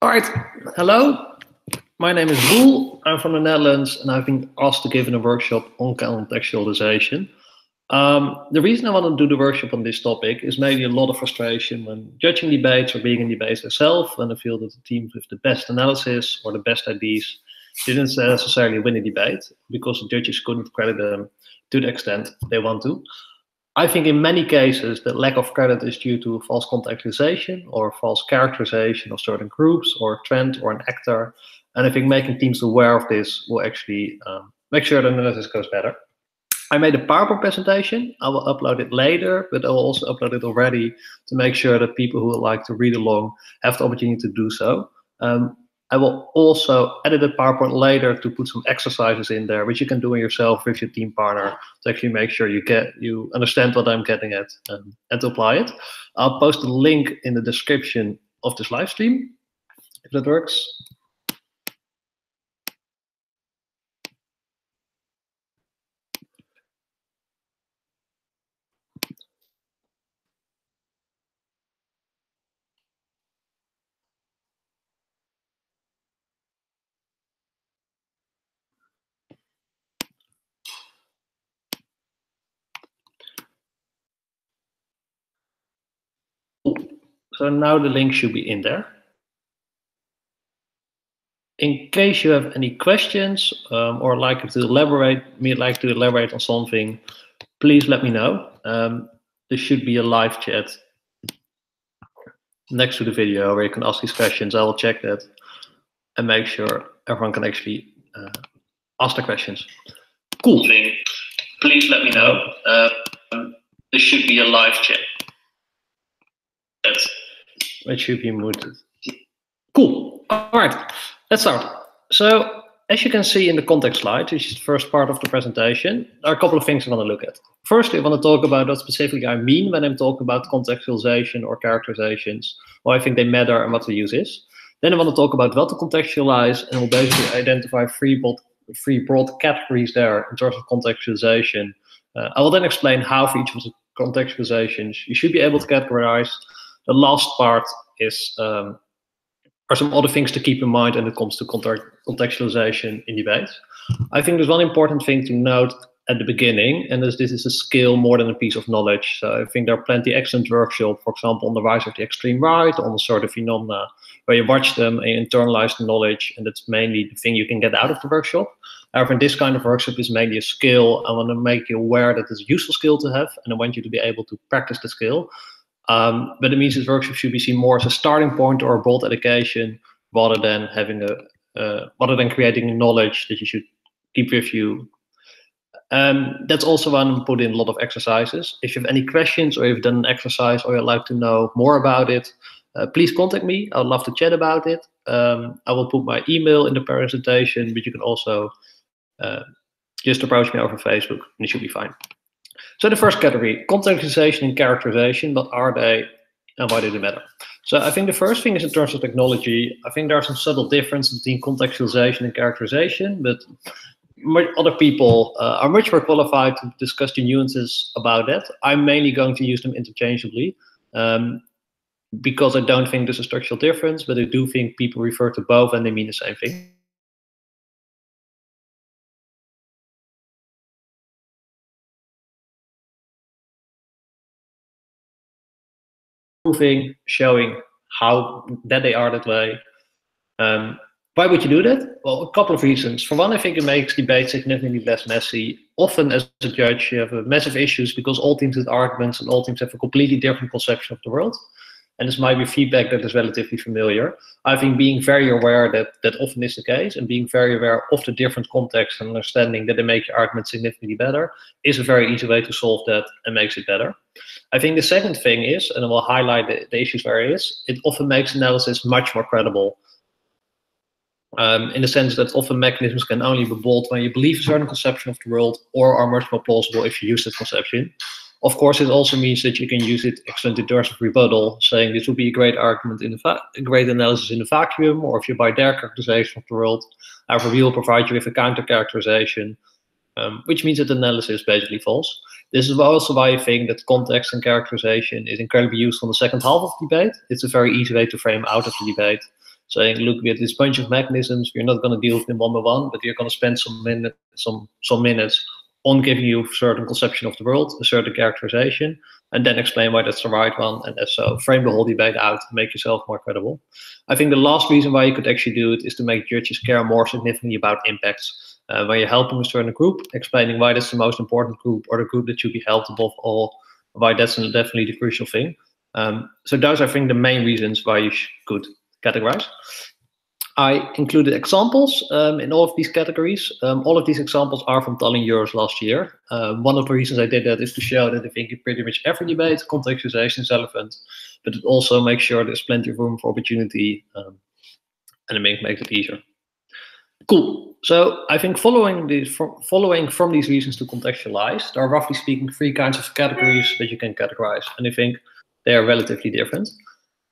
All right, hello. My name is Roel. I'm from the Netherlands, and I've been asked to give in a workshop on contextualization. Um, the reason I want to do the workshop on this topic is maybe a lot of frustration when judging debates or being in debates myself, when I feel that the team with the best analysis or the best ideas didn't necessarily win a debate because the judges couldn't credit them to the extent they want to. I think in many cases the lack of credit is due to false contextualization or false characterization of certain groups or a trend or an actor. And I think making teams aware of this will actually um, make sure the analysis goes better. I made a PowerPoint presentation. I will upload it later, but I will also upload it already to make sure that people who would like to read along have the opportunity to do so. Um, I will also edit the PowerPoint later to put some exercises in there, which you can do in yourself with your team partner to actually make sure you get you understand what I'm getting at um, and to apply it. I'll post a link in the description of this live stream, if that works. So now the link should be in there. In case you have any questions um, or like to elaborate, me like to elaborate on something, please let me know. Um, there should be a live chat next to the video where you can ask these questions. I will check that and make sure everyone can actually uh, ask the questions. Cool. Please let me know. Uh, there should be a live chat. That's it should be muted. Cool. All right, let's start. So as you can see in the context slide, which is the first part of the presentation, there are a couple of things I want to look at. Firstly, I want to talk about what specifically I mean when I'm talking about contextualization or characterizations, why I think they matter and what the use is. Then I want to talk about what to contextualize, and we'll basically identify three broad, three broad categories there in terms of contextualization. Uh, I will then explain how for each of the contextualizations you should be able to categorize the last part is um, are some other things to keep in mind when it comes to contextualization in debates. I think there's one important thing to note at the beginning, and this, this is a skill more than a piece of knowledge. So I think there are plenty excellent workshops, for example, on the rise of the extreme right, on the sort of phenomena, where you watch them and you internalize the knowledge, and that's mainly the thing you can get out of the workshop. However, in this kind of workshop is mainly a skill. I want to make you aware that it's a useful skill to have, and I want you to be able to practice the skill. Um, but it means this workshop should be seen more as a starting point or a broad education rather than having a uh, rather than creating knowledge that you should keep with you. Um, that's also why I'm put in a lot of exercises. If you have any questions or you've done an exercise or you'd like to know more about it, uh, please contact me. I would love to chat about it. Um, I will put my email in the presentation, but you can also uh, just approach me over Facebook and it should be fine. So the first category, contextualization and characterization, what are they and why do they matter? So I think the first thing is in terms of technology, I think there are some subtle difference between contextualization and characterization, but other people uh, are much more qualified to discuss the nuances about that. I'm mainly going to use them interchangeably um, because I don't think there's a structural difference, but I do think people refer to both and they mean the same thing. Proving, showing how that they are that way. Um, why would you do that? Well, a couple of reasons. For one, I think it makes debate significantly less messy. Often, as a judge, you have massive issues because all teams have arguments and all teams have a completely different conception of the world. And this might be feedback that is relatively familiar. I think being very aware that that often is the case and being very aware of the different contexts and understanding that they make your argument significantly better is a very easy way to solve that and makes it better. I think the second thing is, and I will highlight the, the issues where it is, it often makes analysis much more credible. Um, in the sense that often mechanisms can only be bold when you believe a certain conception of the world or are much more plausible if you use that conception. Of course, it also means that you can use it extended terms of rebuttal, saying this would be a great argument in a great analysis in the vacuum, or if you buy their characterization of the world, however, we will provide you with a counter characterization, um, which means that the analysis is basically false. This is also why I think that context and characterization is incredibly useful in the second half of the debate. It's a very easy way to frame out of the debate. saying, look, we have this bunch of mechanisms. We're not going to deal with them one by one, but we're going to spend some minutes, some some minutes on giving you a certain conception of the world, a certain characterization, and then explain why that's the right one. And so frame the whole debate out, and make yourself more credible. I think the last reason why you could actually do it is to make judges care more significantly about impacts. Uh, when you're helping a certain group, explaining why that's the most important group or the group that should be helped above all, why that's definitely the crucial thing. Um, so those I think, the main reasons why you could categorize. I included examples um, in all of these categories. Um, all of these examples are from Tallinn Euros last year. Um, one of the reasons I did that is to show that I think in pretty much every debate, contextualization is relevant, but it also makes sure there's plenty of room for opportunity um, and it makes it easier. Cool. So I think following these, following from these reasons to contextualize, there are roughly speaking three kinds of categories that you can categorize, and I think they are relatively different.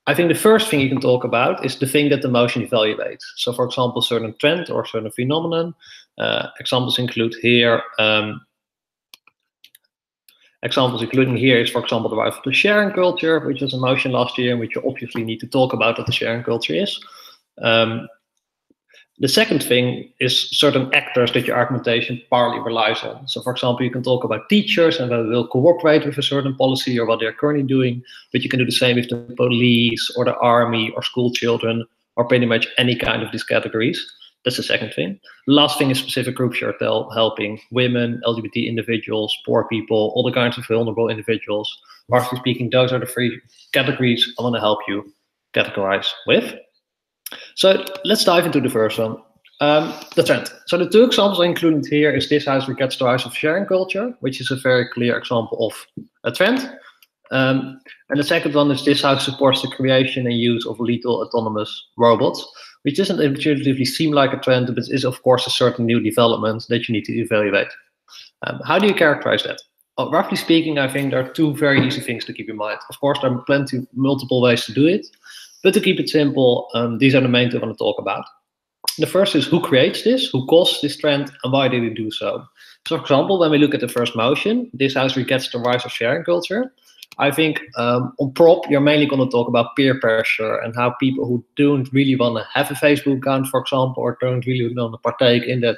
I think the first thing you can talk about is the thing that the motion evaluates. So, for example, certain trend or certain phenomenon. Uh, examples include here. Um, examples including here is, for example, the rise of the sharing culture, which was a motion last year, and which you obviously need to talk about what the sharing culture is. Um, the second thing is certain actors that your argumentation partly relies on. So, for example, you can talk about teachers and whether they'll cooperate with a certain policy or what they're currently doing, but you can do the same with the police or the army or school children or pretty much any kind of these categories. That's the second thing. Last thing is specific groups you're helping women, LGBT individuals, poor people, all the kinds of vulnerable individuals. Roughly speaking, those are the three categories I want to help you categorize with. So let's dive into the first one. Um, the trend. So the two examples included here is this house gets the rise of sharing culture, which is a very clear example of a trend. Um, and the second one is this house supports the creation and use of lethal autonomous robots, which doesn't intuitively seem like a trend, but is of course a certain new development that you need to evaluate. Um, how do you characterize that? Well, roughly speaking, I think there are two very easy things to keep in mind. Of course, there are plenty of multiple ways to do it. But to keep it simple, um, these are the main two I want to talk about. The first is who creates this, who caused this trend, and why did it do so? So, for example, when we look at the first motion, this house gets the rise of sharing culture. I think um, on prop, you're mainly going to talk about peer pressure and how people who don't really want to have a Facebook account, for example, or don't really want to partake in that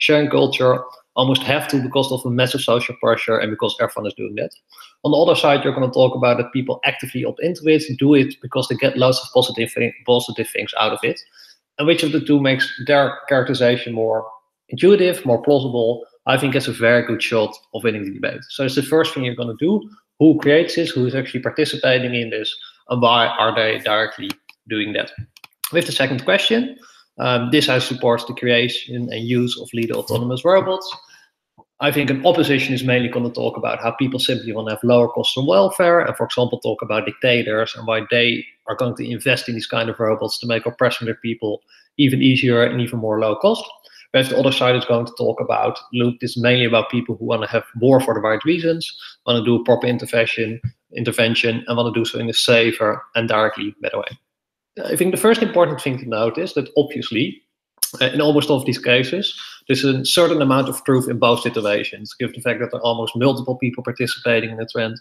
sharing culture, almost have to because of a massive social pressure and because everyone is doing that. On the other side, you're going to talk about that people actively opt into it, do it because they get lots of positive, positive things out of it. And which of the two makes their characterization more intuitive, more plausible, I think it's a very good shot of winning the debate. So it's the first thing you're going to do. Who creates this? Who is actually participating in this? And why are they directly doing that? With the second question, um, this house supports the creation and use of lethal autonomous robots. I think an opposition is mainly going to talk about how people simply want to have lower costs on welfare, and for example, talk about dictators and why they are going to invest in these kind of robots to make oppressing their people even easier and even more low cost. Whereas the other side is going to talk about, look, this is mainly about people who want to have war for the right reasons, want to do a proper intervention, intervention, and want to do so in a safer and directly better way. I think the first important thing to note is that obviously uh, in almost all of these cases, there's a certain amount of truth in both situations, given the fact that there are almost multiple people participating in the trend,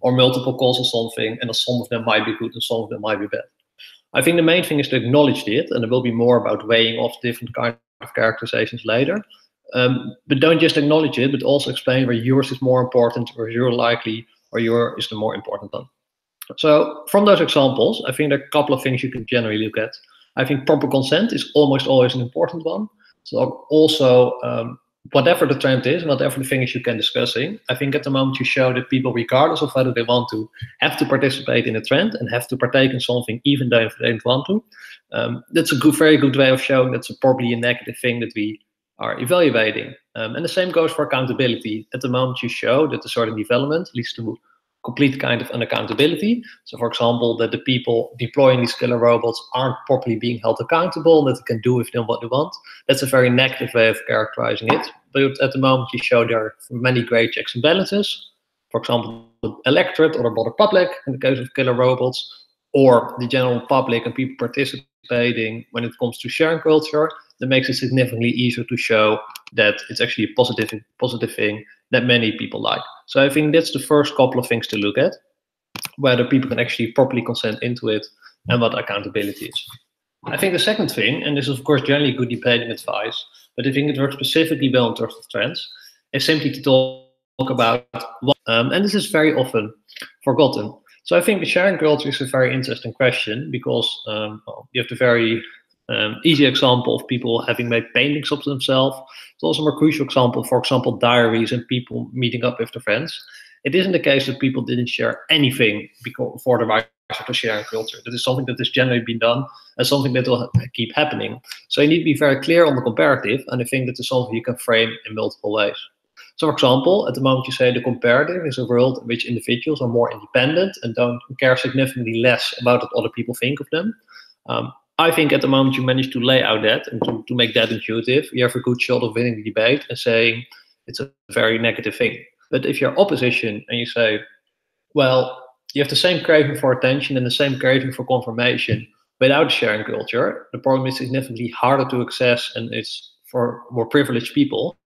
or multiple calls on something, and some of them might be good and some of them might be bad. I think the main thing is to acknowledge it, and there will be more about weighing off different kind of characterizations later. Um, but don't just acknowledge it, but also explain where yours is more important, or you're likely, or your is the more important one. So from those examples, I think there are a couple of things you can generally look at. I think proper consent is almost always an important one. So also, um, whatever the trend is, whatever the thing is you can discussing, I think at the moment you show that people, regardless of whether they want to, have to participate in a trend and have to partake in something, even though they don't want to. Um, that's a good, very good way of showing that's a, probably a negative thing that we are evaluating. Um, and the same goes for accountability. At the moment you show that a certain development leads to complete kind of unaccountability. So, for example, that the people deploying these killer robots aren't properly being held accountable, that they can do with them what they want. That's a very negative way of characterizing it. But at the moment, you show there are many great checks and balances. For example, the electorate or the broader public in the case of killer robots, or the general public and people participating when it comes to sharing culture. That makes it significantly easier to show that it's actually a positive, positive thing that many people like. So I think that's the first couple of things to look at, whether people can actually properly consent into it and what accountability is. I think the second thing, and this is of course generally good debating advice, but I think it works specifically well in terms of trends, is simply to talk about what, um, and this is very often forgotten. So I think the sharing culture is a very interesting question because um, well, you have the very um, easy example of people having made paintings of themselves. It's also a more crucial example, for example, diaries and people meeting up with their friends. It isn't the case that people didn't share anything for the rise of the sharing culture. That is something that has generally been done and something that will keep happening. So you need to be very clear on the comparative, and I think that is something you can frame in multiple ways. So, for example, at the moment you say the comparative is a world in which individuals are more independent and don't care significantly less about what other people think of them. Um, I think at the moment you manage to lay out that and to, to make that intuitive, you have a good shot of winning the debate and saying it's a very negative thing. But if you're opposition and you say, well, you have the same craving for attention and the same craving for confirmation without sharing culture, the problem is significantly harder to access and it's for more privileged people.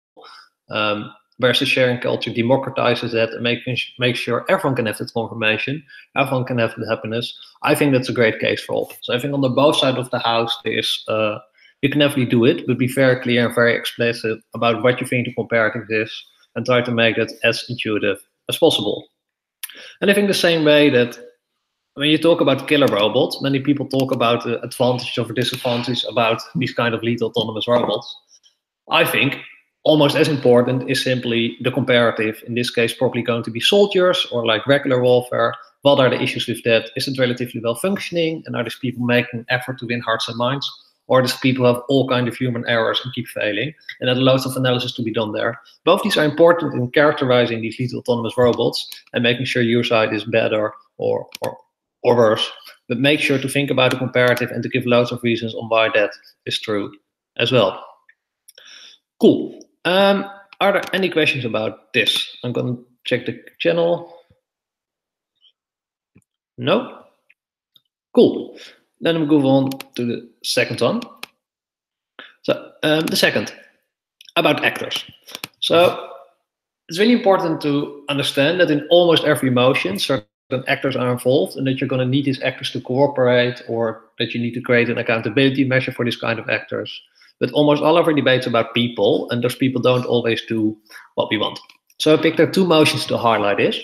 Um, the sharing culture democratizes that and making make sure everyone can have that confirmation, everyone can have the happiness. I think that's a great case for all. So I think on the both sides of the house, there's uh, you can definitely do it, but be very clear and very explicit about what you think the comparative is, and try to make it as intuitive as possible. And I think the same way that when you talk about killer robots, many people talk about the advantages or disadvantages about these kind of lead autonomous robots. I think almost as important is simply the comparative. In this case, probably going to be soldiers or like regular warfare. What are the issues with that? Is it relatively well functioning? And are these people making effort to win hearts and minds? Or does people have all kind of human errors and keep failing? And there's loads of analysis to be done there. Both these are important in characterizing these lethal autonomous robots and making sure your side is better or, or, or worse. But make sure to think about the comparative and to give loads of reasons on why that is true as well. Cool. Um, are there any questions about this? I'm going to check the channel. No? Cool. Then we move on to the second one. So um, the second, about actors. So it's really important to understand that in almost every motion, certain actors are involved and that you're going to need these actors to cooperate or that you need to create an accountability measure for these kind of actors. But almost all of our debates about people, and those people don't always do what we want. So I picked out two motions to highlight this.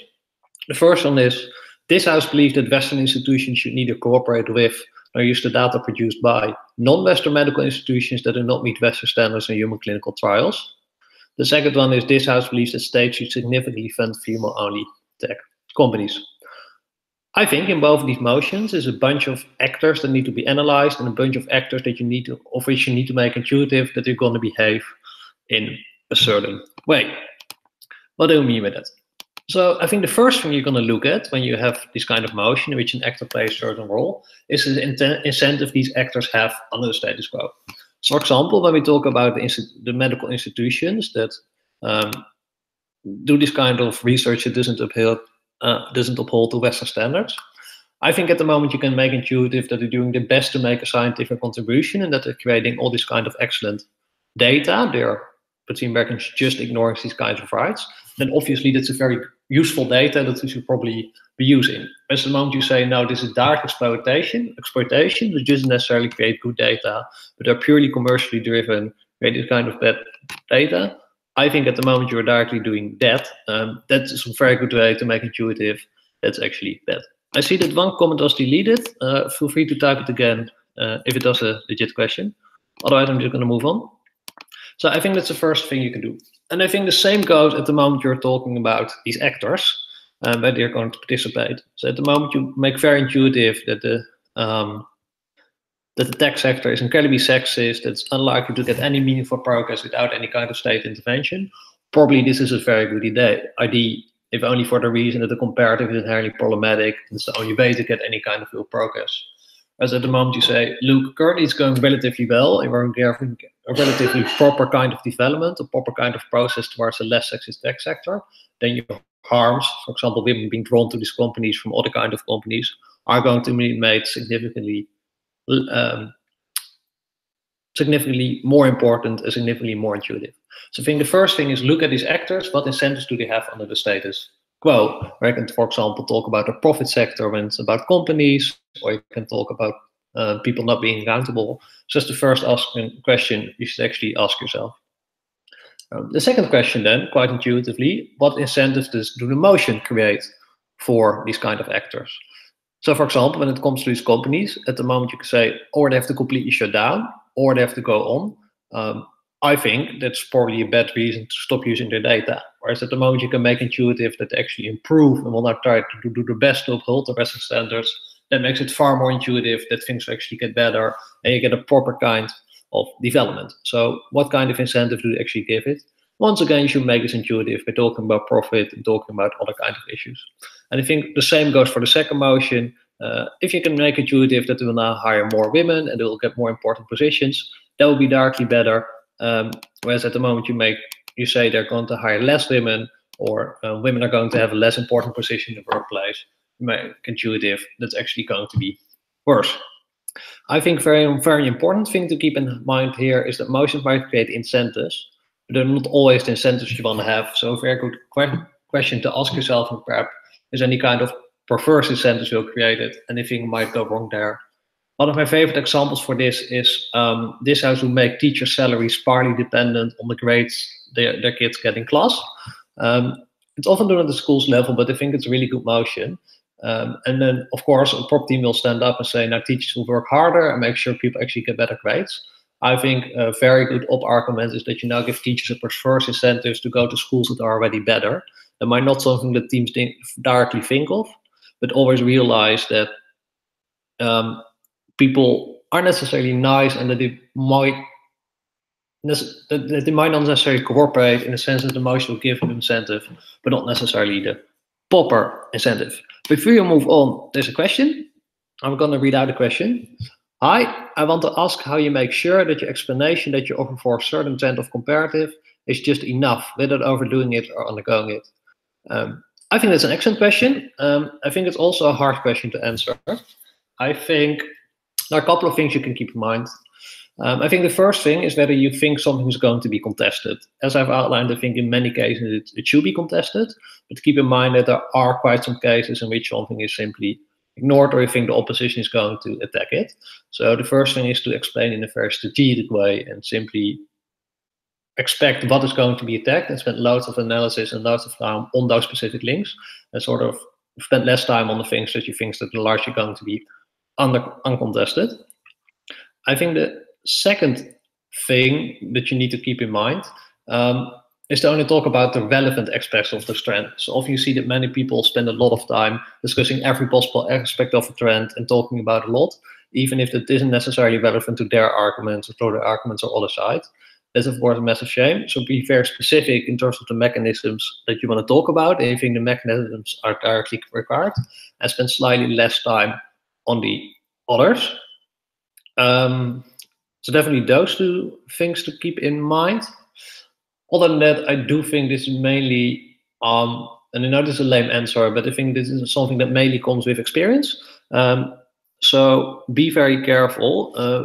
The first one is this House believes that Western institutions should neither cooperate with nor use the data produced by non-Western medical institutions that do not meet Western standards in human clinical trials. The second one is this House believes that states should significantly fund female-only tech companies. I think in both these motions is a bunch of actors that need to be analyzed and a bunch of actors that you need to, of which you need to make intuitive that they're going to behave in a certain way. What do I mean by that? So I think the first thing you're going to look at when you have this kind of motion in which an actor plays a certain role is the incentive these actors have under the status quo. So for example, when we talk about the, the medical institutions that um, do this kind of research that doesn't uphold uh, doesn't uphold to Western standards. I think at the moment you can make intuitive that they're doing their best to make a scientific contribution and that they're creating all this kind of excellent data. They're the Americans just ignoring these kinds of rights. Then obviously that's a very useful data that we should probably be using. At the moment you say, no, this is dark exploitation, exploitation, which doesn't necessarily create good data, but they're purely commercially driven, create this kind of bad data, I think at the moment you're directly doing that. Um, that is a very good way to make intuitive. That's actually bad. I see that one comment was deleted. Uh, feel free to type it again uh, if it does a legit question. Otherwise, I'm just going to move on. So I think that's the first thing you can do. And I think the same goes at the moment you're talking about these actors, um, where they're going to participate. So at the moment you make very intuitive that the um, that the tech sector is incredibly sexist, it's unlikely to get any meaningful progress without any kind of state intervention, probably this is a very good idea, if only for the reason that the comparative is inherently problematic, it's the only way to get any kind of real progress. As at the moment you say, look, currently it's going relatively well, and we're having a relatively proper kind of development, a proper kind of process towards a less sexist tech sector, then your harms, for example, women being drawn to these companies from other kind of companies, are going to be made significantly um, significantly more important and significantly more intuitive. So I think the first thing is look at these actors. What incentives do they have under the status quo? Where you can, for example, talk about the profit sector when it's about companies, or you can talk about uh, people not being accountable. So that's the first ask question you should actually ask yourself. Um, the second question then, quite intuitively, what incentives does do the motion create for these kind of actors? So for example, when it comes to these companies, at the moment you can say, or they have to completely shut down, or they have to go on. Um, I think that's probably a bad reason to stop using their data. Whereas at the moment you can make intuitive that they actually improve and will not try to do the best to uphold the best standards. That makes it far more intuitive that things actually get better and you get a proper kind of development. So what kind of incentive do you actually give it? Once again, you should make this intuitive by talking about profit and talking about other kinds of issues. And I think the same goes for the second motion. Uh, if you can make it intuitive that they will now hire more women and they will get more important positions, that will be directly better. Um, whereas at the moment you make you say they're going to hire less women or uh, women are going to have a less important position in the workplace, make intuitive that's actually going to be worse. I think very very important thing to keep in mind here is that motions might create incentives, they're not always the incentives you want to have. So a very good que question to ask yourself in prep is any kind of perverse incentives you created, anything might go wrong there. One of my favorite examples for this is um, this house will make teacher salaries partly dependent on the grades their, their kids get in class. Um, it's often done at the school's level, but I think it's a really good motion. Um, and then, of course, a prop team will stand up and say, now teachers will work harder and make sure people actually get better grades. I think a very good op argument is that you now give teachers a perverse incentives to go to schools that are already better. That might not something that teams think, directly think of, but always realize that um, people are necessarily nice and that they might that they might not necessarily cooperate in the sense that the motion will give an incentive, but not necessarily the proper incentive. Before you move on, there's a question. I'm going to read out the question. Hi, I want to ask how you make sure that your explanation that you offer for a certain trend of comparative is just enough without overdoing it or undergoing it. Um, I think that's an excellent question. Um, I think it's also a hard question to answer. I think there are a couple of things you can keep in mind. Um, I think the first thing is whether you think something is going to be contested. As I've outlined, I think in many cases it, it, should be contested, but keep in mind that there are quite some cases in which something is simply ignored or you think the opposition is going to attack it. So the first thing is to explain in a very strategic way and simply expect what is going to be attacked and spend loads of analysis and loads of time on those specific links and sort of spend less time on the things that you think that are largely going to be under uncontested. I think the second thing that you need to keep in mind um, is to only talk about the relevant aspects of the trend. So often you see that many people spend a lot of time discussing every possible aspect of a trend and talking about a lot, even if it isn't necessarily relevant to their arguments or to the arguments or other side. That's of course a massive shame. So be very specific in terms of the mechanisms that you want to talk about. Think the mechanisms are directly required, and spend slightly less time on the others. Um, so definitely those two things to keep in mind. Other than that, I do think this is mainly, um, and I know this is a lame answer, but I think this is something that mainly comes with experience. Um, so be very careful, uh,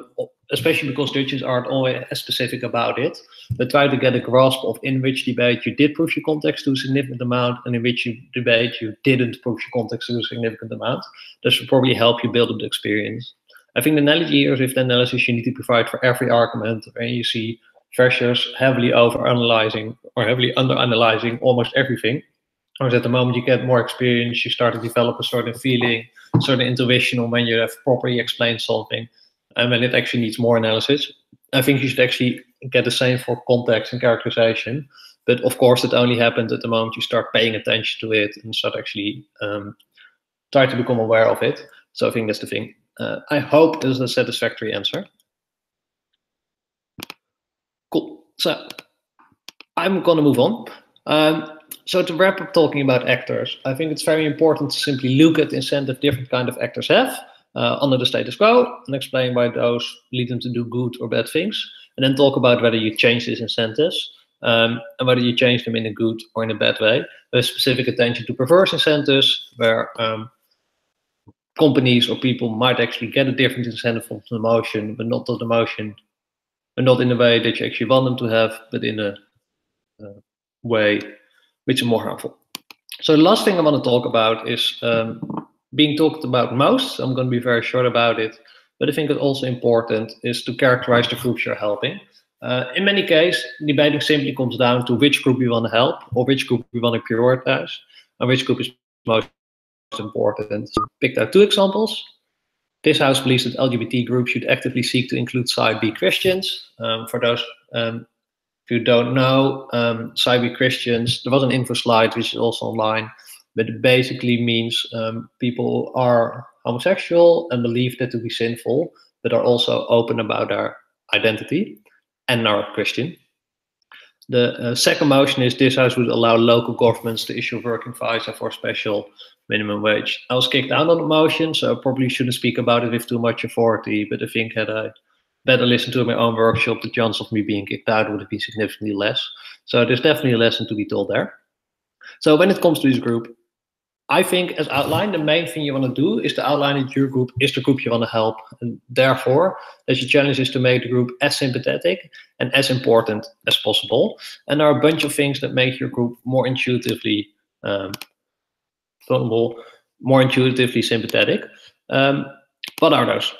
especially because judges aren't always as specific about it. But try to get a grasp of in which debate you did prove your context to a significant amount, and in which you debate you didn't prove your context to a significant amount. This will probably help you build up the experience. I think the analogy here is with the analysis you need to provide for every argument, and you see freshers heavily over analyzing or heavily under analyzing almost everything. Whereas at the moment you get more experience, you start to develop a certain feeling, certain intuition on when you have properly explained something, and when it actually needs more analysis. I think you should actually get the same for context and characterization. But of course, it only happens at the moment you start paying attention to it and start actually um, try to become aware of it. So I think that's the thing. Uh, I hope this is a satisfactory answer. Cool. So I'm going to move on. Um, so to wrap up talking about actors, I think it's very important to simply look at the incentive different kind of actors have uh, under the status quo and explain why those lead them to do good or bad things. And then talk about whether you change these incentives um, and whether you change them in a good or in a bad way. With specific attention to perverse incentives, where um, companies or people might actually get a different incentive from the motion, but not the motion, not in the way that you actually want them to have, but in a uh, way which is more harmful. So the last thing I want to talk about is um, being talked about most. I'm going to be very short about it. but I think it's also important is to characterize the groups you're helping. Uh, in many cases, debating simply comes down to which group you want to help or which group you want to prioritize and which group is most important. Picked out two examples. This house believes that LGBT groups should actively seek to include B Christians. Um, for those um, you don't know, um, Christians, there was an info slide which is also online, but it basically means um, people are homosexual and believe that to be sinful, but are also open about their identity and are Christian. The uh, second motion is this house would allow local governments to issue working visa for special minimum wage. I was kicked out on the motion, so I probably shouldn't speak about it with too much authority, but I think had I better listened to my own workshop, the chance of me being kicked out would have been significantly less. So there's definitely a lesson to be told there. So when it comes to this group, I think, as outlined, the main thing you want to do is to outline that your group is the group you want to help. And therefore, that your challenge is to make the group as sympathetic and as important as possible. And there are a bunch of things that make your group more intuitively um, vulnerable, more intuitively sympathetic. Um, what are those?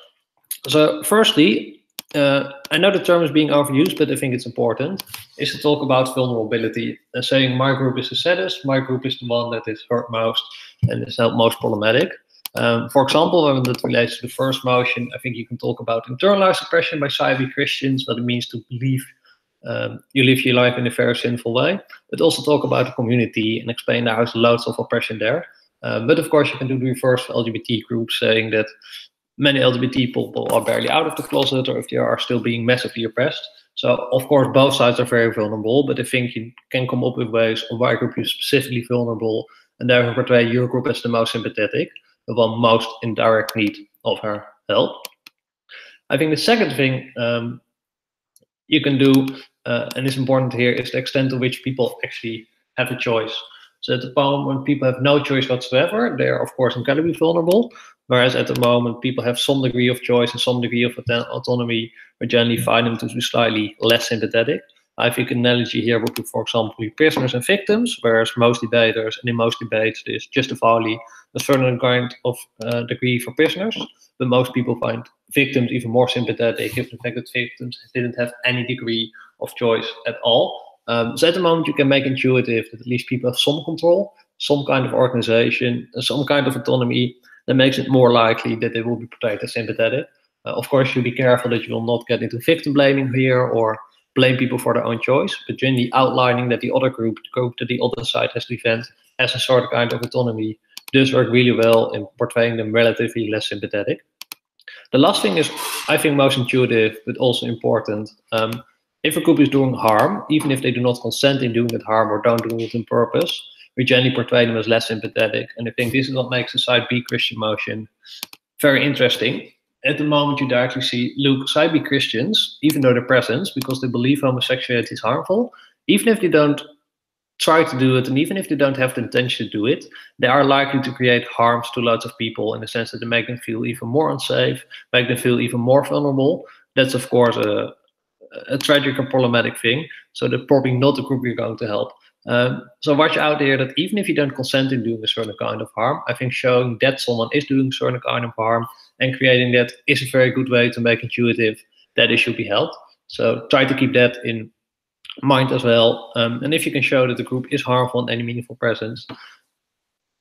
So, firstly, uh, I know the term is being overused, but I think it's important, is to talk about vulnerability and saying my group is the saddest, my group is the one that is hurt most and is most problematic. Um, for example, when it relates to the first motion, I think you can talk about internalized oppression by B Christians, what it means to believe um, you live your life in a very sinful way, but also talk about the community and explain there's loads of oppression there. Uh, but of course, you can do the reverse for LGBT groups, saying that many LGBT people are barely out of the closet or if they are still being massively oppressed. So of course, both sides are very vulnerable, but I think you can come up with ways on why group is specifically vulnerable and therefore portray your group as the most sympathetic, the one most in direct need of her help. I think the second thing um, you can do, uh, and is important here, is the extent to which people actually have a choice. So at the moment people have no choice whatsoever, they are of course incredibly vulnerable. Whereas at the moment, people have some degree of choice and some degree of autonomy, we generally find them to be slightly less sympathetic. I think an analogy here would be, for example, prisoners and victims, whereas most debaters, and in most debates, there's justifiably a certain kind of uh, degree for prisoners, but most people find victims even more sympathetic given the fact that victims didn't have any degree of choice at all. Um, so at the moment, you can make intuitive that at least people have some control, some kind of organization, some kind of autonomy, that makes it more likely that they will be portrayed as sympathetic. Uh, of course, you be careful that you will not get into victim blaming here or blame people for their own choice, but generally outlining that the other group, the group that the other side has to defend, has a sort of kind of autonomy, does work really well in portraying them relatively less sympathetic. The last thing is, I think, most intuitive, but also important. Um, if a group is doing harm, even if they do not consent in doing that harm or don't do it on purpose, we generally portray them as less sympathetic. And I think this is what makes the side B Christian motion very interesting. At the moment, you directly see, look, side B Christians, even though they're present because they believe homosexuality is harmful, even if they don't try to do it, and even if they don't have the intention to do it, they are likely to create harms to lots of people in the sense that they make them feel even more unsafe, make them feel even more vulnerable. That's, of course, a, a tragic and problematic thing. So they're probably not the group you're going to help. Um, so watch out there that even if you don't consent in doing a certain kind of harm, I think showing that someone is doing certain kind of harm and creating that is a very good way to make intuitive that it should be held. So try to keep that in mind as well. Um, and if you can show that the group is harmful in any meaningful presence,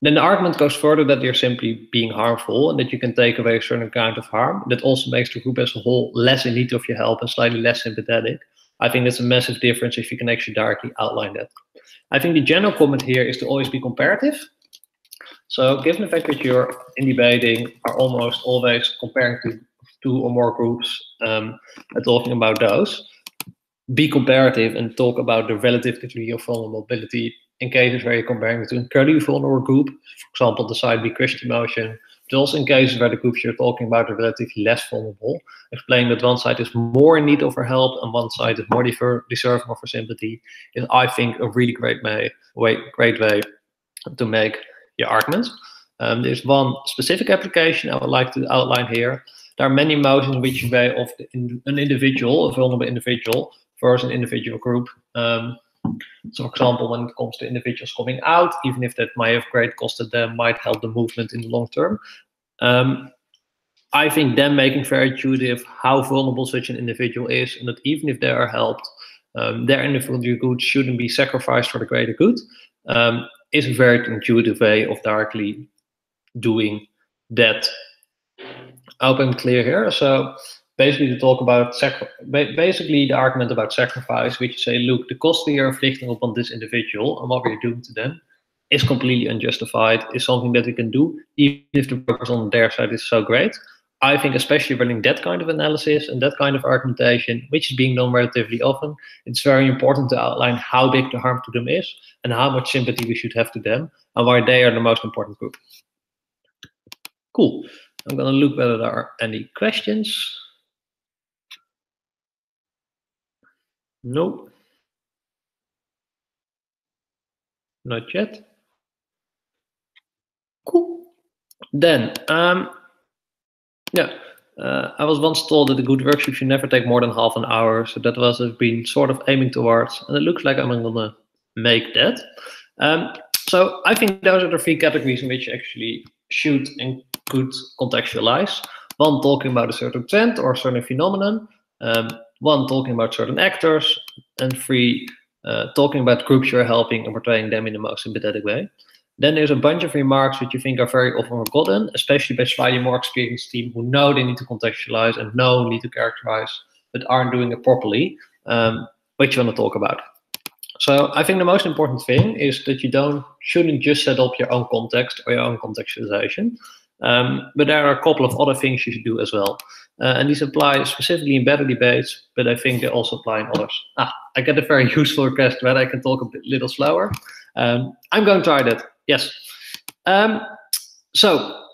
then the argument goes further that they're simply being harmful and that you can take away a certain kind of harm. That also makes the group as a whole less in need of your help and slightly less sympathetic. I think that's a massive difference if you can actually directly outline that. I think the general comment here is to always be comparative. So given the fact that you're in debating are almost always comparing to two or more groups um, and talking about those, be comparative and talk about the relative degree of vulnerability in cases where you're comparing between incredibly vulnerable group, for example, the side B Christian motion, but also in cases where the groups you're talking about are relatively less vulnerable, explain that one side is more in need of our help and one side is more deserving of our sympathy is, I think, a really great way, way, great way to make your arguments. Um, there's one specific application I would like to outline here. There are many modes in which you weigh of an individual, a vulnerable individual, versus an individual group. Um, so, for example, when it comes to individuals coming out, even if that might have great cost to them, might help the movement in the long term. Um, I think them making very intuitive how vulnerable such an individual is, and that even if they are helped, um, their individual good shouldn't be sacrificed for the greater good, um, is a very intuitive way of directly doing that. Open clear here. So basically to talk about basically the argument about sacrifice, which say, look, the cost we are inflicting upon this individual and what we're doing to them is completely unjustified, is something that we can do, even if the progress on their side is so great. I think especially running that kind of analysis and that kind of argumentation, which is being done relatively often, it's very important to outline how big the harm to them is and how much sympathy we should have to them and why they are the most important group. Cool. I'm going to look whether there are any questions. No. Not yet. Cool. Then, um, yeah, uh, I was once told that a good workshop should never take more than half an hour. So that was I've been sort of aiming towards, and it looks like I'm gonna make that. Um, so I think those are the three categories in which you actually should and could contextualize. One talking about a certain trend or a certain phenomenon. Um, one talking about certain actors, and three uh, talking about groups you're helping and portraying them in the most sympathetic way. Then there's a bunch of remarks which you think are very often forgotten, especially by slightly more experienced team who know they need to contextualize and know need to characterize, but aren't doing it properly, um, which you want to talk about. So I think the most important thing is that you don't shouldn't just set up your own context or your own contextualization, um, but there are a couple of other things you should do as well. Uh, and these apply specifically in better debates, but I think they also apply in others. Ah, I get a very useful request where I can talk a bit, little slower. Um, I'm going to try that. Yes. Um, so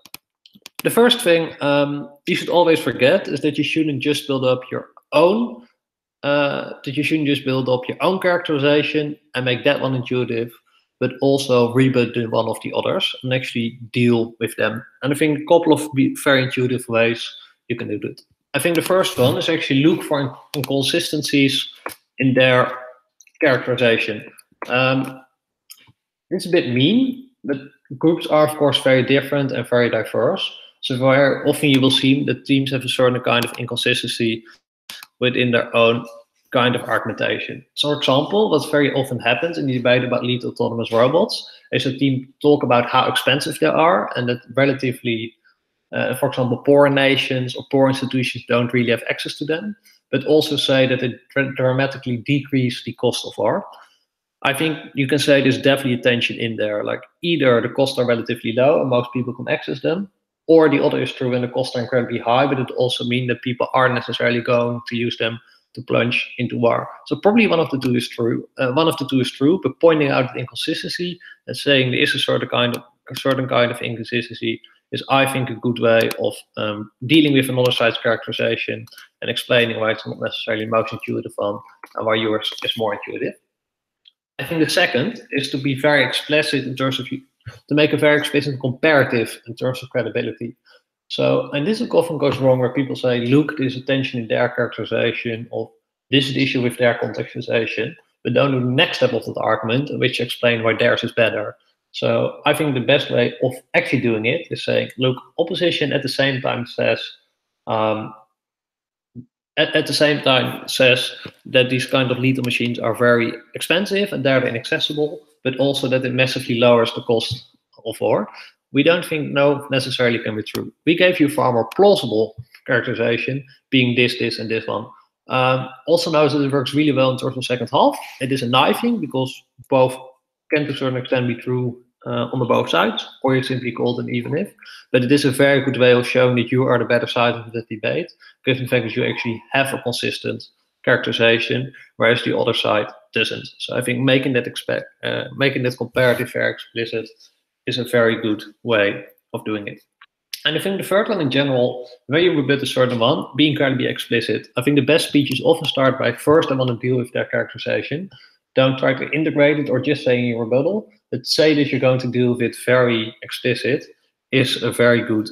the first thing um, you should always forget is that you shouldn't just build up your own. Uh, that you shouldn't just build up your own characterization and make that one intuitive, but also reboot the one of the others and actually deal with them. And I think a couple of very intuitive ways you can do that. I think the first one is actually look for inconsistencies in their characterization. Um, it's a bit mean, but groups are of course very different and very diverse. So very often you will see that teams have a certain kind of inconsistency within their own kind of argumentation. So, for example, what very often happens in the debate about lead autonomous robots is a team talk about how expensive they are and that relatively, uh, for example, poor nations or poor institutions don't really have access to them, but also say that it dramatically decrease the cost of war. I think you can say there's definitely a tension in there. Like either the costs are relatively low and most people can access them, or the other is true and the costs are incredibly high, but it also means that people aren't necessarily going to use them to plunge into war. So probably one of the two is true. Uh, one of the two is true, but pointing out the inconsistency and saying there is a certain kind of a certain kind of inconsistency is, I think, a good way of um, dealing with another side's characterization and explaining why it's not necessarily most intuitive one and why yours is more intuitive. I think the second is to be very explicit in terms of to make a very explicit comparative in terms of credibility. So, and this often goes wrong where people say, look, there's a tension in their characterization of this is the issue with their contextualization, but don't do the next step of that argument, which explain why theirs is better. So I think the best way of actually doing it is saying, look, opposition at the same time says, um, at, at the same time says that these kind of lethal machines are very expensive and they're inaccessible, but also that it massively lowers the cost of war we don't think no necessarily can be true. We gave you far more plausible characterization, being this, this, and this one. Um, also notice that it works really well in terms of second half. It is a knifing because both can to a certain extent be true uh, on the both sides, or you simply call it an even if. But it is a very good way of showing that you are the better side of the debate, given the fact that you actually have a consistent characterization, whereas the other side doesn't. So I think making that expect, uh, making that comparative very explicit is a very good way of doing it. And I think the third one in general, when you rebut a certain one, being incredibly explicit. I think the best speeches often start by first I want to deal with their characterization. Don't try to integrate it or just say in your rebuttal, but say that you're going to deal with it very explicit is a very good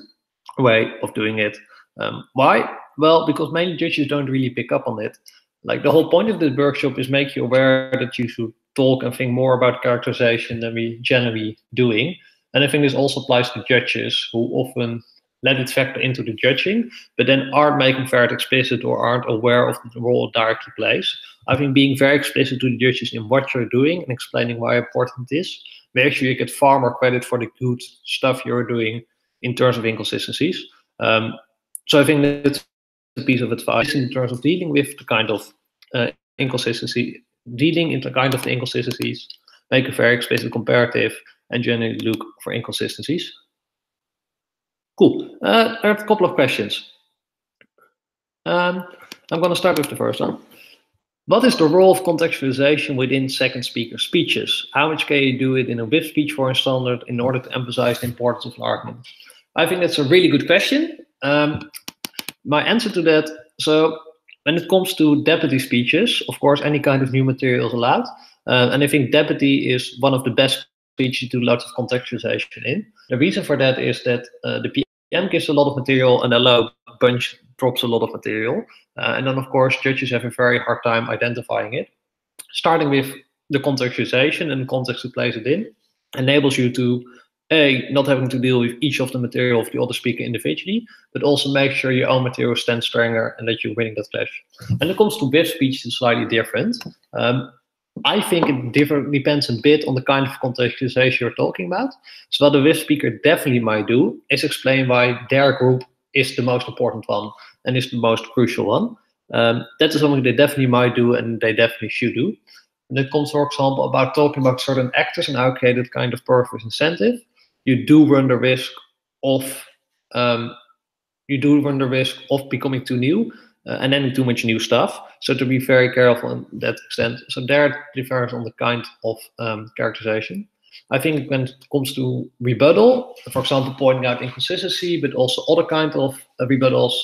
way of doing it. Um, why? Well, because many judges don't really pick up on it. Like the whole point of this workshop is make you aware that you should talk and think more about characterization than we generally doing. And I think this also applies to judges who often let it factor into the judging, but then aren't making very explicit or aren't aware of the role it directly plays. I think being very explicit to the judges in what you're doing and explaining why important it is makes sure you get far more credit for the good stuff you're doing in terms of inconsistencies. Um, so I think that's a piece of advice in terms of dealing with the kind of uh, inconsistency, dealing in the kind of the inconsistencies, make a very explicit comparative, and generally look for inconsistencies. Cool. Uh, I have a couple of questions. Um, I'm going to start with the first one. What is the role of contextualization within second speaker speeches? How much can you do it in a whip speech for a standard in order to emphasize the importance of an argument? I think that's a really good question. Um, my answer to that, so when it comes to deputy speeches, of course, any kind of new material is allowed. Uh, and I think deputy is one of the best speeches to do lots of contextualization in. The reason for that is that uh, the PM gives a lot of material and the low bunch drops a lot of material. Uh, and then, of course, judges have a very hard time identifying it. Starting with the contextualization and the context to place it in enables you to a, not having to deal with each of the material of the other speaker individually, but also make sure your own material stands stronger and that you're winning that clash. When it comes to whip speech, it's slightly different. Um, I think it differ, depends a bit on the kind of contextualization you're talking about. So what a whip speaker definitely might do is explain why their group is the most important one and is the most crucial one. Um, that is something they definitely might do and they definitely should do. And it comes, for example, about talking about certain actors and allocated kind of purpose incentive you do run the risk of um, you do run the risk of becoming too new uh, and then too much new stuff. So to be very careful in that extent. So there it differs on the kind of um, characterization. I think when it comes to rebuttal, for example, pointing out inconsistency, but also other kind of uh, rebuttals,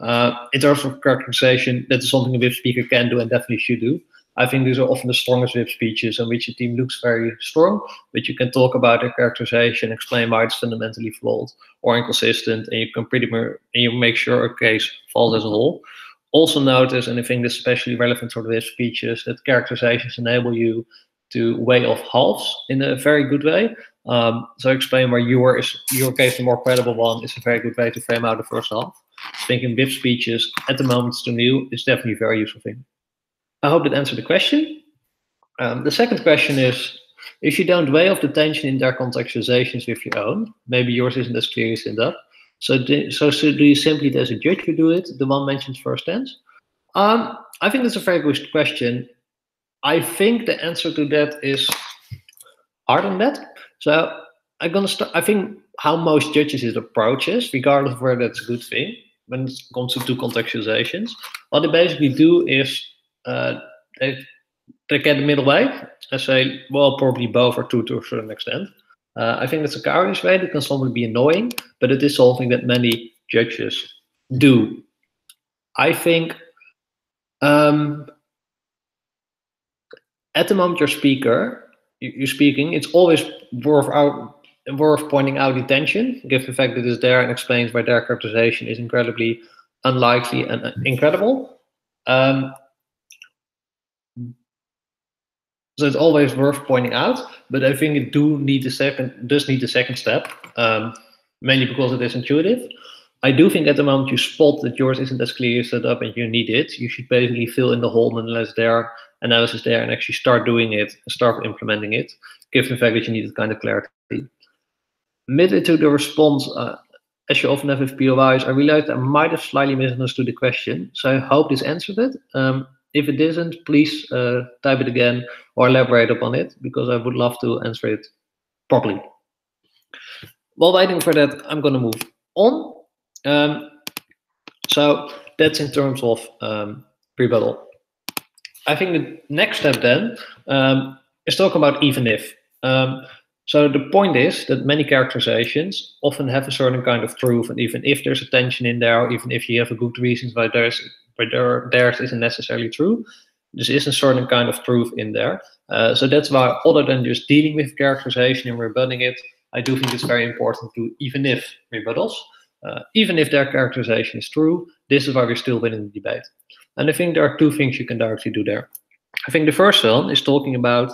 uh, in terms of characterization, that is something a whip speaker can do and definitely should do. I think these are often the strongest whip speeches in which a team looks very strong, but you can talk about their characterization, explain why it's fundamentally flawed or inconsistent, and you can pretty much you make sure a case falls as a whole. Also notice, and I think this is especially relevant for the whip speeches, that characterizations enable you to weigh off halves in a very good way. Um, so explain why your is your case the more credible one is a very good way to frame out the first half. Thinking whip speeches at the moment to new is definitely a very useful thing. I hope that answered the question. Um, the second question is, if you don't weigh off the tension in their contextualizations with your own, maybe yours isn't as clear as that. So, do, so, so do you simply, as a judge, you do it? The one mentioned first tense. Um, I think that's a very good question. I think the answer to that is hard on that. So I'm gonna start. I think how most judges it approaches, regardless of whether that's a good thing, when it comes to two contextualizations, what they basically do is uh, they they get the middle way and say, well, probably both are true to a certain extent. Uh, I think that's a cowardly way It can sometimes be annoying, but it is something that many judges do. I think um, at the moment you're speaker, you're speaking, it's always worth out worth pointing out the tension, given the fact that it's there and explains why their characterization is incredibly unlikely and incredible. Um, so it's always worth pointing out, but I think it do need a second does need the second step, um, mainly because it is intuitive. I do think at the moment you spot that yours isn't as clearly set up and you need it, you should basically fill in the hole unless there analysis there and actually start doing it, start implementing it, given the fact that you need that kind of clarity. Midway to the response, uh, as you often have with POIs, I realized I might have slightly misunderstood the question, so I hope this answered it. Um, if it isn't, please uh, type it again or elaborate upon it because I would love to answer it properly. While waiting for that, I'm going to move on. Um, so that's in terms of um, rebuttal. I think the next step then um, is talk about even if. Um, so the point is that many characterizations often have a certain kind of truth, and even if there's a tension in there, even if you have a good reasons why there's but there, theirs isn't necessarily true. There is is a certain kind of truth in there. Uh, so that's why, other than just dealing with characterization and rebutting it, I do think it's very important to, even if rebuttals, uh, even if their characterization is true, this is why we're still winning the debate. And I think there are two things you can directly do there. I think the first one is talking about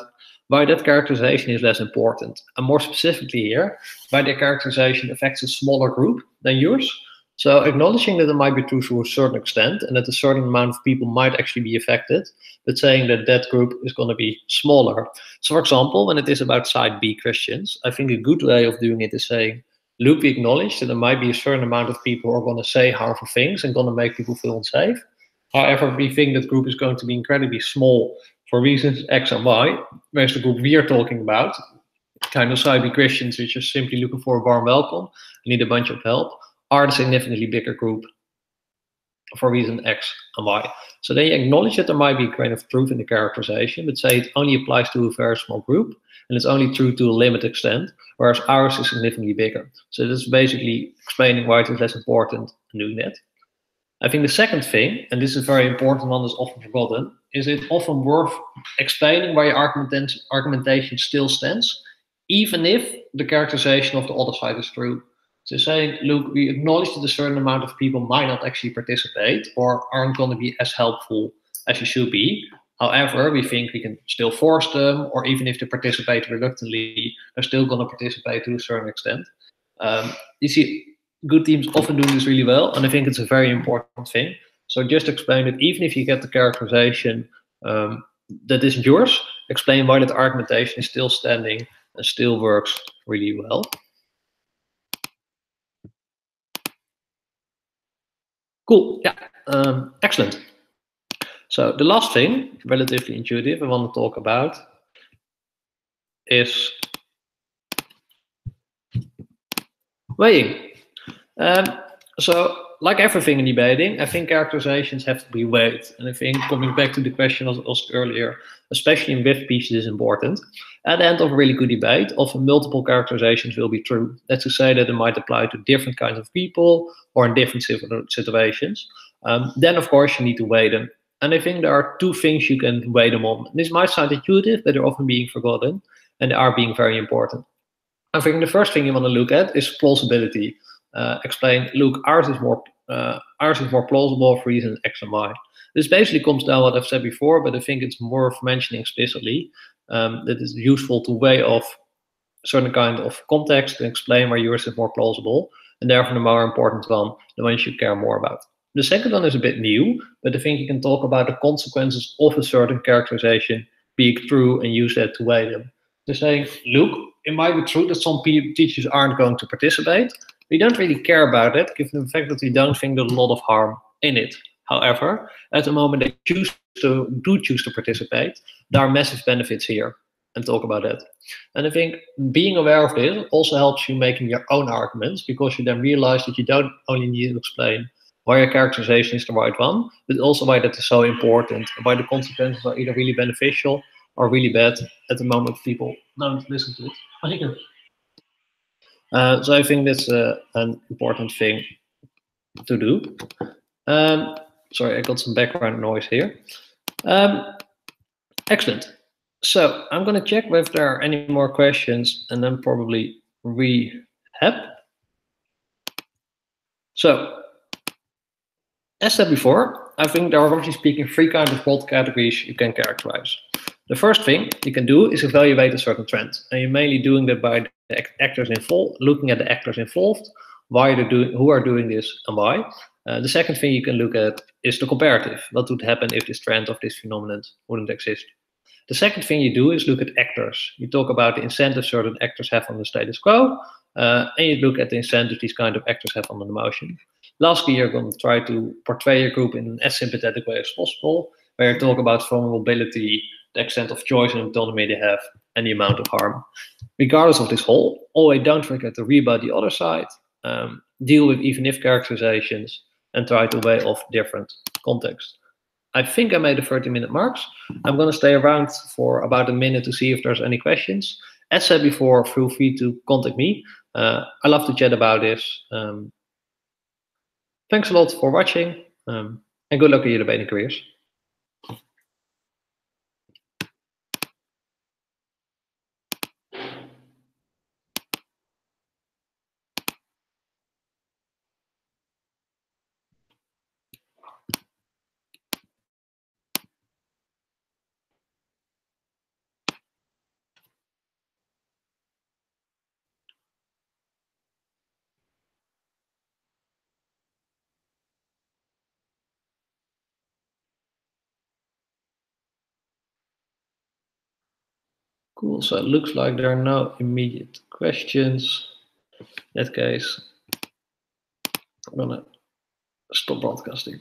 why that characterization is less important. And more specifically here, why the characterization affects a smaller group than yours. So acknowledging that it might be true to a certain extent and that a certain amount of people might actually be affected, but saying that that group is going to be smaller. So for example, when it is about side B Christians, I think a good way of doing it is saying, look, we acknowledge that there might be a certain amount of people who are going to say harmful things and going to make people feel unsafe. However, we think that group is going to be incredibly small for reasons X and Y, whereas the group we are talking about, kind of side Christians, which are simply looking for a warm welcome, need a bunch of help, are the significantly bigger group for reason X and Y. So they acknowledge that there might be a grain of truth in the characterization, but say it only applies to a very small group, and it's only true to a limited extent, whereas ours is significantly bigger. So this is basically explaining why it is less important doing that. I think the second thing, and this is a very important one that's often forgotten, is it often worth explaining why your argumentation, argumentation still stands, even if the characterization of the other side is true. So saying, look, we acknowledge that a certain amount of people might not actually participate or aren't going to be as helpful as you should be. However, we think we can still force them, or even if they participate reluctantly, they're still going to participate to a certain extent. Um, you see, good teams often do this really well, and I think it's a very important thing. So just explain it, even if you get the characterization um, that isn't yours, explain why that argumentation is still standing and still works really well. Cool, yeah, um, excellent. So the last thing, relatively intuitive, I want to talk about is weighing. Um, so like everything in debating, I think characterizations have to be weighed. And I think coming back to the question I asked earlier, especially in with pieces is important. At the end of a really good debate, often multiple characterizations will be true. That's to say that it might apply to different kinds of people or in different situations. Um, then, of course, you need to weigh them. And I think there are two things you can weigh them on. This might sound intuitive, but they're often being forgotten and they are being very important. I think the first thing you want to look at is plausibility. Uh, explain, look, ours is more uh, ours is more plausible for reasons X and Y. This basically comes down what I've said before, but I think it's worth mentioning explicitly um, that it's useful to weigh off certain kind of context and explain why yours is more plausible, and therefore the more important one, the one you should care more about. The second one is a bit new, but I think you can talk about the consequences of a certain characterization being true and use that to weigh them. They're saying, look, it might be true that some teachers aren't going to participate. We don't really care about it, given the fact that we don't think there's a lot of harm in it. However, at the moment they choose to do choose to participate, there are massive benefits here and talk about that. And I think being aware of this also helps you making your own arguments because you then realize that you don't only need to explain why your characterization is the right one, but also why that is so important, why the consequences are either really beneficial or really bad at the moment people don't listen to it. Uh, so I think that's uh, an important thing to do. Um, sorry, I got some background noise here. Um, excellent. So I'm going to check if there are any more questions and then probably rehab. So, as said before, I think there are roughly speaking three kinds of broad categories you can characterize. The first thing you can do is evaluate a certain trend. And you're mainly doing that by the actors involved, looking at the actors involved, why they're doing, who are doing this and why. Uh, the second thing you can look at is the comparative. What would happen if this trend of this phenomenon wouldn't exist? The second thing you do is look at actors. You talk about the incentive certain actors have on the status quo, uh, and you look at the incentive these kind of actors have on the motion. Lastly, you're going to try to portray your group in as sympathetic way as possible, where you talk about vulnerability, the extent of choice and autonomy they have, the amount of harm. Regardless of this whole, always don't forget to read about the other side, um, deal with even if characterizations, and try to weigh off different contexts. I think I made the 30 minute marks. I'm going to stay around for about a minute to see if there's any questions. As said before, feel free to contact me. Uh, I love to chat about this. Um, thanks a lot for watching um, and good luck in your debating careers. So it looks like there are no immediate questions. In that case, I'm gonna stop broadcasting.